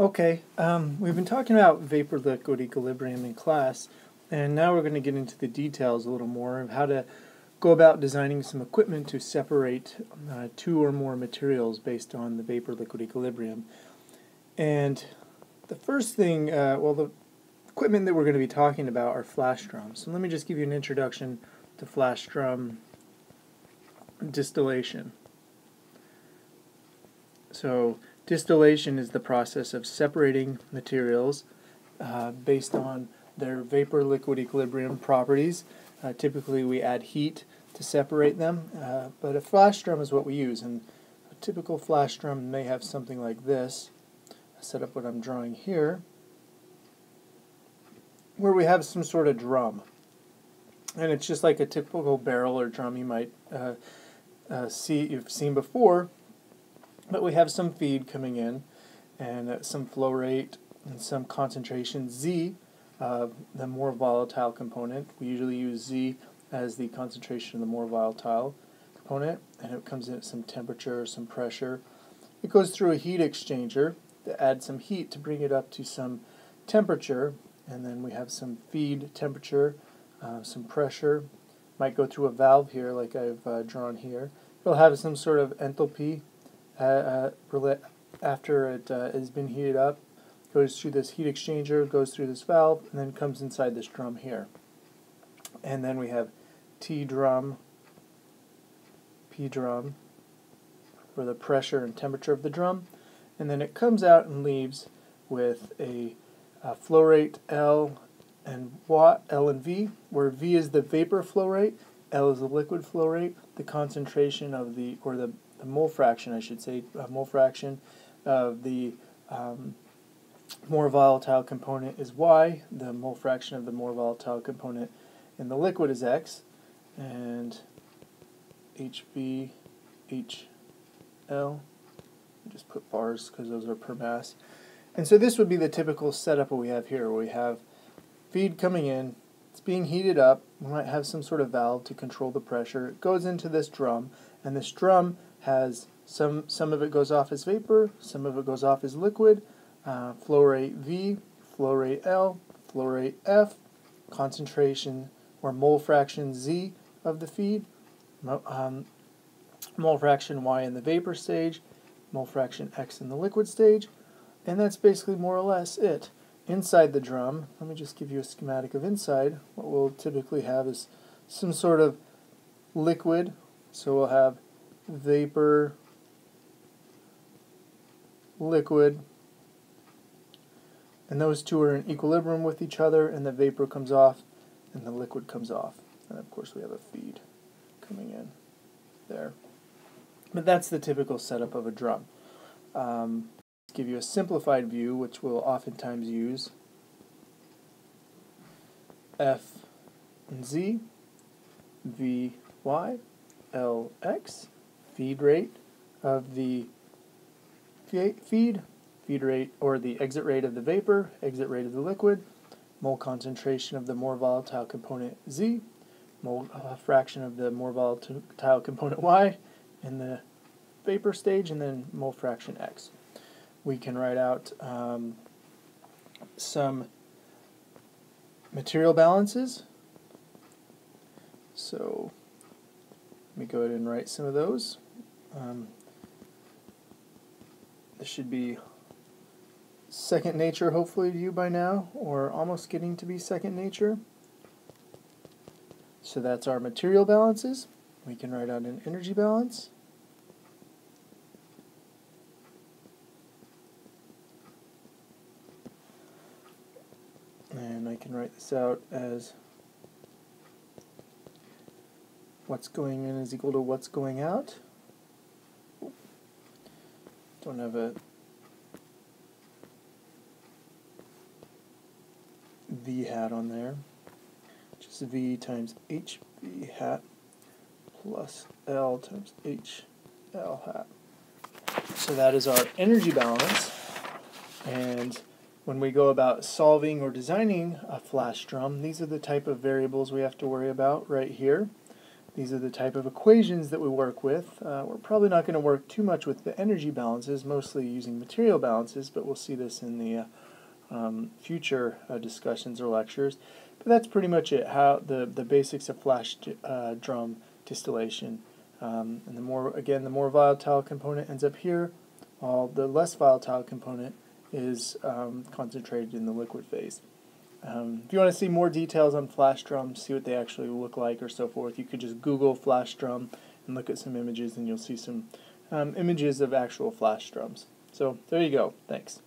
Okay, um, we've been talking about vapor-liquid equilibrium in class, and now we're going to get into the details a little more of how to go about designing some equipment to separate uh, two or more materials based on the vapor-liquid equilibrium. And the first thing, uh, well, the equipment that we're going to be talking about are flash drums. So let me just give you an introduction to flash drum distillation. So distillation is the process of separating materials uh, based on their vapor-liquid equilibrium properties. Uh, typically we add heat to separate them, uh, but a flash drum is what we use. And a typical flash drum may have something like this. I set up what I'm drawing here, where we have some sort of drum. And it's just like a typical barrel or drum you might uh, uh, see you've seen before, but we have some feed coming in and uh, some flow rate and some concentration Z, uh, the more volatile component. We usually use Z as the concentration of the more volatile component, and it comes in at some temperature, some pressure. It goes through a heat exchanger to add some heat to bring it up to some temperature, and then we have some feed temperature, uh, some pressure. Might go through a valve here, like I've uh, drawn here. It'll have some sort of enthalpy uh, uh after it uh, has been heated up. Goes through this heat exchanger, goes through this valve, and then comes inside this drum here. And then we have T drum, P drum for the pressure and temperature of the drum, and then it comes out and leaves with a, a flow rate L and watt L and V, where V is the vapor flow rate, L is the liquid flow rate, the concentration of the or the, the mole fraction, I should say, uh, mole fraction of the um, more volatile component is Y, the mole fraction of the more volatile component in the liquid is X, and HV, HL. Just put bars because those are per mass. And so this would be the typical setup we have here, we have feed coming in, it's being heated up, we might have some sort of valve to control the pressure. It goes into this drum, and this drum has some, some of it goes off as vapor, some of it goes off as liquid, uh, flow rate V, flow rate L, flow rate F, concentration or mole fraction Z, of the feed, um, mole fraction Y in the vapor stage, mole fraction X in the liquid stage, and that's basically more or less it. Inside the drum, let me just give you a schematic of inside. What we'll typically have is some sort of liquid, so we'll have vapor, liquid, and those two are in equilibrium with each other, and the vapor comes off, and the liquid comes off. And of course we have a feed coming in there. But that's the typical setup of a drum. Um, give you a simplified view, which we'll oftentimes use. F and Z, V, Y, L, X, feed rate of the feed, feed rate or the exit rate of the vapor, exit rate of the liquid, mole concentration of the more volatile component Z, mole uh, fraction of the more volatile component Y in the vapor stage, and then mole fraction X. We can write out um, some material balances. So let me go ahead and write some of those. Um, this should be second nature hopefully to you by now, or almost getting to be second nature. So that's our material balances. We can write out an energy balance. And I can write this out as what's going in is equal to what's going out. Don't have a V hat on there. Just V times HV hat plus L times HL hat. So that is our energy balance. And when we go about solving or designing a flash drum, these are the type of variables we have to worry about right here. These are the type of equations that we work with. Uh, we're probably not going to work too much with the energy balances, mostly using material balances, but we'll see this in the uh, um, future uh, discussions or lectures. But that's pretty much it, how the, the basics of flash uh, drum distillation. Um, and the more, again, the more volatile component ends up here, while the less volatile component is um, concentrated in the liquid phase. Um, if you want to see more details on flash drums, see what they actually look like or so forth, you could just Google flash drum and look at some images and you'll see some um, images of actual flash drums. So there you go. Thanks.